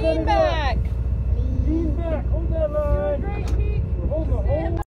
mean,